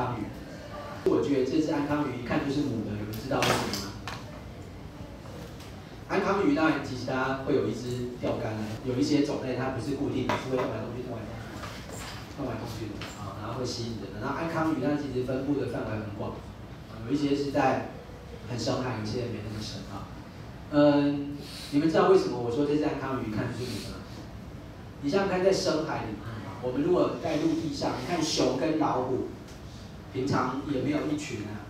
安康鱼。我觉得这只安康鱼一看就是母的，你们知道为什么吗？安康鱼当然其实它会有一只钓竿，有一些种类它不是固定的，是会动来动去、动来动去、动来动去的啊，然后会吸引人的。然后安康鱼它其实分布的范围很广，有一些是在很深海，有一些没那么深啊。嗯，你们知道为什么我说这只安康鱼看就是母的吗？你像看在深海里，我们如果在陆地上，你看熊跟老虎，平常也没有一群啊。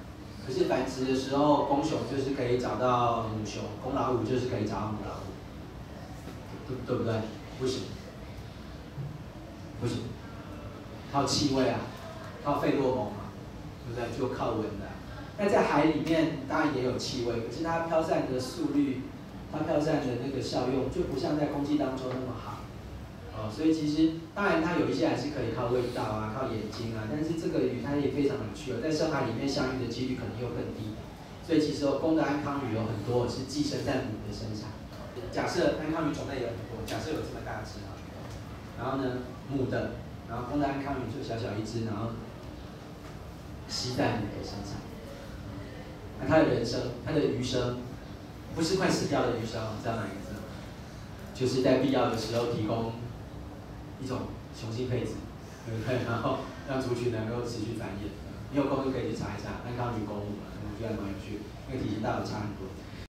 可是繁殖的时候，公熊就是可以找到母熊，公老虎就是可以找到母老虎，对对不对？不行，不行，靠气味啊，靠费洛蒙啊，对不对？就靠闻的。那在海里面当然也有气味，可是它飘散的速率，它飘散的那个效用就不像在空气当中那么好。哦，所以其实当然它有一些还是可以靠味道啊，靠眼睛啊，但是这个鱼它也非常有趣哦，在深海里面相遇的几率可能又更低。所以其实哦公的安康鱼有很多是寄生在母的身上。假设安康鱼种类有很多，假设有这么大只啊，然后呢母的，然后公的安康鱼就小小一只，然后吸在母的身上。那它的人生，它的余生，不是快死掉的余生，知道哪一个字？就是在必要的时候提供。一种雄性配置，对不对？然后让族群能够持续繁衍。你有空就可以去查一下安康鱼公母嘛，我觉得蛮有趣，因为体型大的差很多。